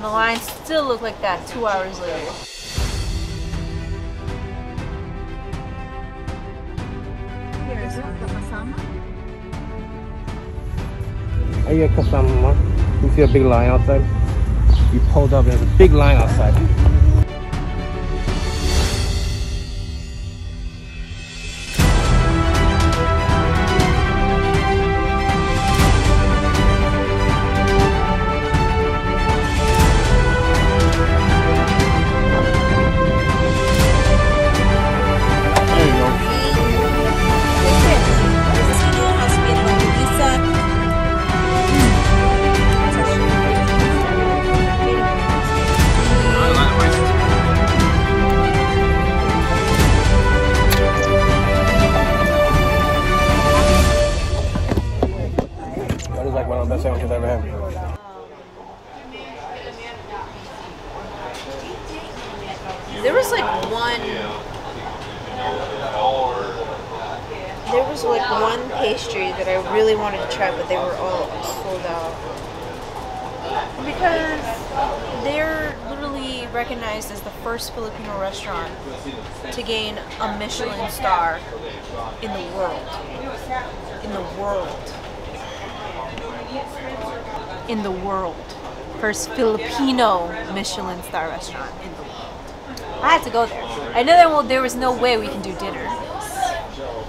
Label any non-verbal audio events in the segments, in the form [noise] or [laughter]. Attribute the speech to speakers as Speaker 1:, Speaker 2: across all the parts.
Speaker 1: And the lines still look like that two hours later.
Speaker 2: Here's the kasama.
Speaker 3: Are you a customer? You see a big line outside? You pulled up, there's a big line outside. One of the best sandwiches I've ever had.
Speaker 1: There was like one. There was like one pastry that I really wanted to try, but they were all sold out. Because they're literally recognized as the first Filipino restaurant to gain a Michelin star in the world. In the world. In the world. First Filipino Michelin star restaurant in the world. I had to go there. I know there, well, there was no way we can do dinner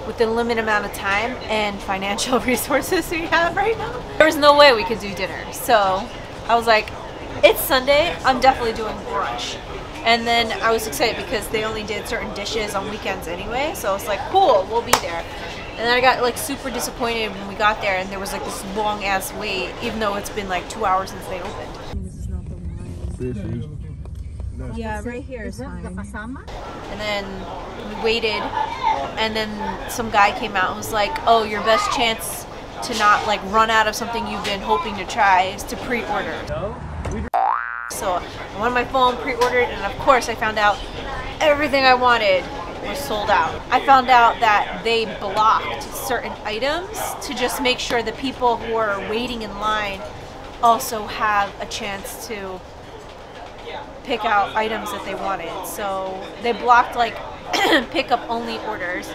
Speaker 1: with the limited amount of time and financial [laughs] resources we have right now. There was no way we could do dinner. So I was like, it's Sunday, I'm definitely doing brunch. And then I was excited because they only did certain dishes on weekends anyway. So I was like, cool, we'll be there. And then I got like super disappointed when we got there and there was like this long ass wait, even though it's been like two hours since they opened. Yeah, right here
Speaker 2: Is that the kasama?
Speaker 1: And then we waited, and then some guy came out and was like, "Oh, your best chance to not like run out of something you've been hoping to try is to pre-order." So I went on my phone, pre-ordered, and of course I found out everything I wanted was sold out. I found out that they blocked certain items to just make sure the people who are waiting in line also have a chance to pick out items that they wanted. So they blocked like [clears throat] pickup only orders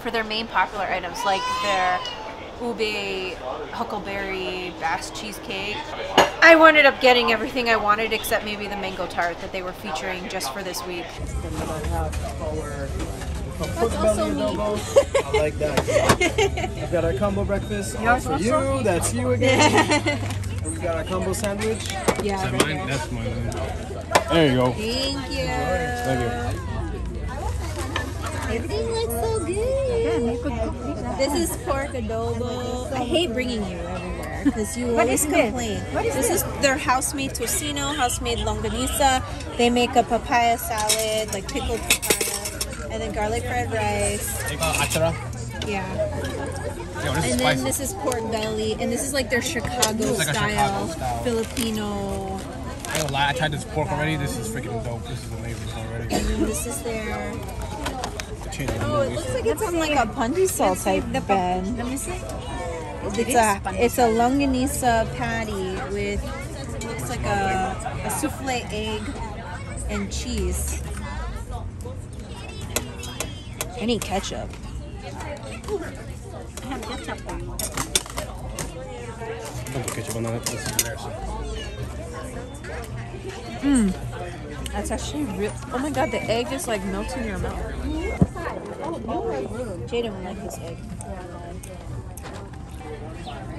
Speaker 1: for their main popular items like their ube huckleberry basque cheesecake. I ended up getting everything I wanted except maybe the mango tart that they were featuring just for this week.
Speaker 4: That's also me. [laughs] I like that. We've got our combo breakfast. That's for you. That's you again. [laughs] and we got our combo sandwich.
Speaker 1: Yeah.
Speaker 3: Is that mine? That's mine. There you go.
Speaker 1: Thank you.
Speaker 3: Thank you.
Speaker 1: Everything looks so good. This is pork adobo. I hate bringing you everywhere because you always
Speaker 2: is this?
Speaker 1: complain.
Speaker 2: What is
Speaker 1: this? is their house-made tocino, house-made longanisa. They make a papaya salad, like pickled papaya, and then garlic fried rice.
Speaker 3: They.
Speaker 1: Yeah.
Speaker 3: Yo,
Speaker 1: And then
Speaker 3: spicy.
Speaker 1: this is pork belly, and this is like their Chicago
Speaker 3: like
Speaker 1: style,
Speaker 3: Chicago style.
Speaker 1: Filipino.
Speaker 3: I don't lie, I tried this pork already. This is freaking dope. This is amazing already.
Speaker 1: And then this is their.
Speaker 3: The change
Speaker 1: Oh, it looks like it's on like a punji type bed.
Speaker 2: Let me see.
Speaker 1: It's a it's a longanisa patty with looks like a, a souffle egg and cheese. I need ketchup.
Speaker 2: I have ketchup on.
Speaker 3: Don't put ketchup on that. This is embarrassing. Hmm.
Speaker 1: That's actually real. Oh my god, the egg just like melts in your mouth. Jaden will like this egg.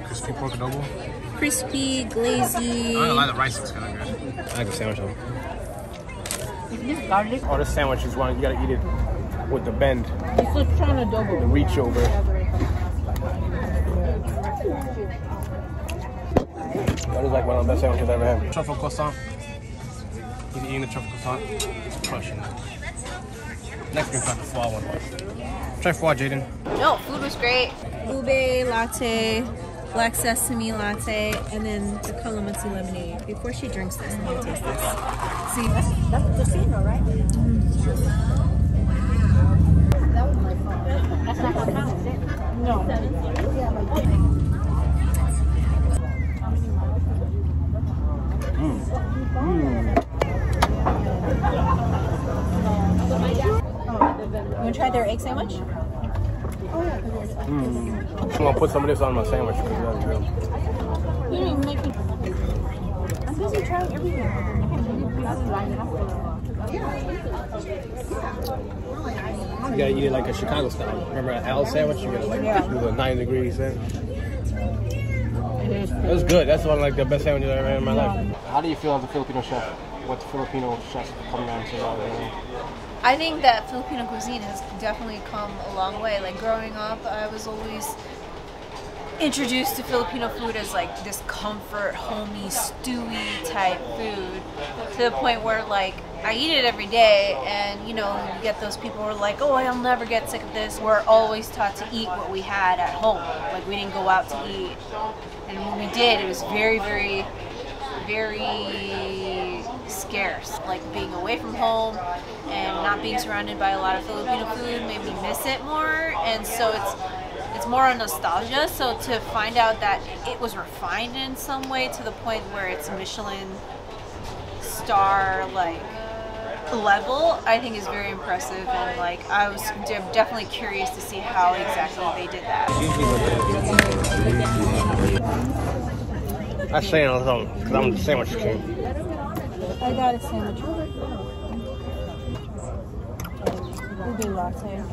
Speaker 3: Crispy pork adobo.
Speaker 1: Crispy, glazy.
Speaker 3: I don't
Speaker 1: glazy.
Speaker 3: the rice is kind of good. I like the sandwich though.
Speaker 2: This garlic.
Speaker 3: Oh, this sandwich is one you gotta eat it with the bend,
Speaker 2: It's a tron adobo.
Speaker 3: the reach over. That is like one of the best sandwiches I've ever had. Truffle croissant. He's eating the truffle croissant. It's crushing. Next we're gonna try the foie one. Try foie, Jaden.
Speaker 1: No, food was great. Ube latte, black sesame latte, and then the calamansi lemonade. Before she drinks this, I'm gonna taste this. See,
Speaker 2: That's tocino, right? That's not kasama, is it? No.
Speaker 1: Egg sandwich? Hmm.
Speaker 3: I'm gonna put some of this on my sandwich because that's good.
Speaker 2: You didn't make it. I'm busy trying everything.
Speaker 3: You gotta eat it like a Chicago style. Remember an Al sandwich? You gotta like do the 90 degrees in. It was good. That's one of like the best sandwiches I ever had in my life. How do you feel as a Filipino chef? What Filipino chefs come on to
Speaker 1: I think that Filipino cuisine has definitely come a long way. Like growing up, I was always introduced to Filipino food as like this comfort, homey, stewy type food to the point where like I eat it every day and you know, you get those people who are like, oh, I'll never get sick of this. We're always taught to eat what we had at home. Like we didn't go out to eat. And when we did, it was very, very, very scarce. Like being away from home and not being surrounded by a lot of Filipino food made me miss it more. And so it's it's more on nostalgia. So to find out that it was refined in some way to the point where it's Michelin star like level, I think is very impressive. And like I was de- definitely curious to see how exactly they did that.
Speaker 3: I say on something because I'm the sandwich king.
Speaker 2: I got a sandwich. Ube latte.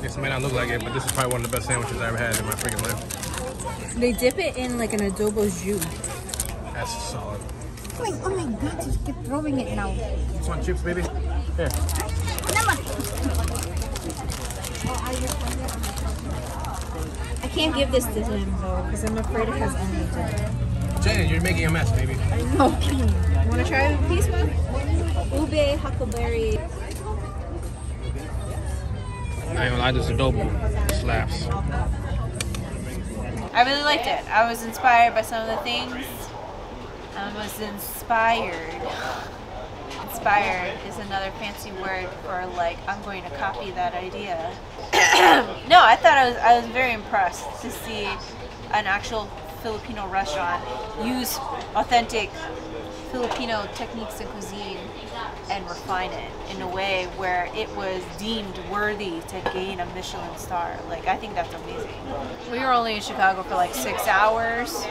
Speaker 3: This may not look like it, but this is probably one of the best sandwiches I ever had in my freaking life.
Speaker 1: They dip it in like an adobo jus.
Speaker 3: That's solid.
Speaker 2: Oh my, oh my god, just keep throwing it now.
Speaker 3: You want chips, baby? Here.
Speaker 1: I can't give this to him though because I'm afraid it has onions in it.
Speaker 3: Jaden, you're making a mess, baby.
Speaker 1: No. Want to try a piece, man? Ube huckleberry.
Speaker 3: I ain't gonna lie, this adobo slaps.
Speaker 1: I really liked it. I was inspired by some of the things. I was inspired. Inspired is another fancy word for like I'm going to copy that idea. [coughs] no, I thought I was I was very impressed to see an actual Filipino restaurant use authentic Filipino techniques and cuisine and refine it in a way where it was deemed worthy to gain a Michelin star. Like I think that's amazing. We were only in Chicago for like six hours.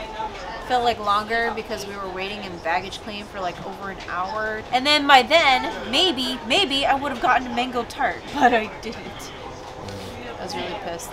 Speaker 1: Felt like longer because we were waiting in baggage claim for like over an hour. And then by then, maybe, maybe I would have gotten a mango tart, [laughs] but I didn't. I was really pissed.